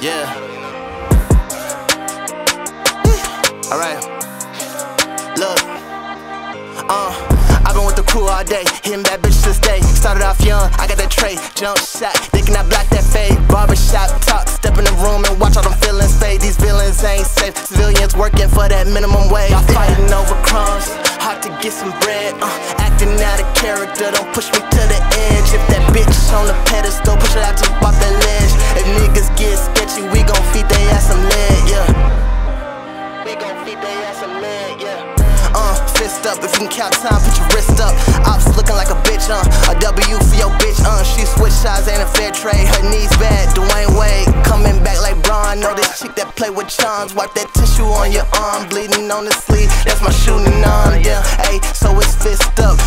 Yeah. Alright. Look. Uh, I've been with the crew all day, hitting bad bitches to stay. Started off young, I got that tray, jump shot, they cannot block that fade. Barbershop talk, step in the room and watch all them feelings fade. These villains ain't safe, civilians working for that minimum wage. Y'all fighting over crumbs, hard to get some bread. Uh, acting out of character, don't push me to the edge. If that bitch on the pedestal, push it out to off that ledge. If fist up, if you can count time, put your wrist up. Ops looking like a bitch, uh. A W for your bitch, uh. She switch sides, ain't a fair trade. Her knees bad, Dwyane Wade. Coming back like Braun. Know this chick that play with charms. Wipe that tissue on your arm, bleeding on the sleeve. That's my shooting arm, yeah. Ayy, so it's fist up.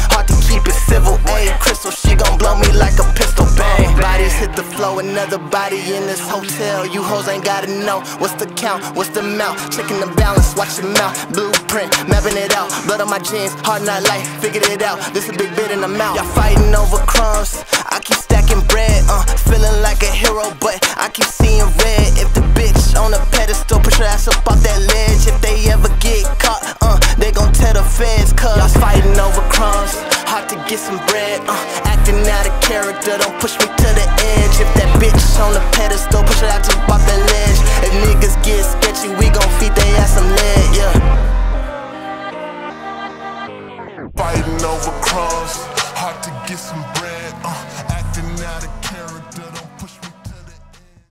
Flow, another body in this hotel. You hoes ain't gotta know what's the count, what's the amount. Checking the balance, watch your mouth. Blueprint, mapping it out. Blood on my jeans, hard not life, figured it out. This a big bit in the mouth. Y'all fighting over crumbs. I keep stacking bread, uh, feeling like a hero, but I keep seeing red. If the bitch on a pedestal, push her ass up off that ledge. If they ever get caught, uh, they gon' tell the feds, cuz y'all fighting over crumbs. Hard to get some bread, uh, acting out of character, don't push me to the edge. If that bitch on the pedestal, push her out to off the ledge. If niggas get sketchy, we gon' feed they ass some lead, yeah. Fighting over crumbs, hard to get some bread, uh, acting out of